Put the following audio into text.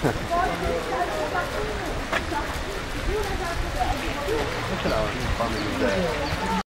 不知道，你发明的。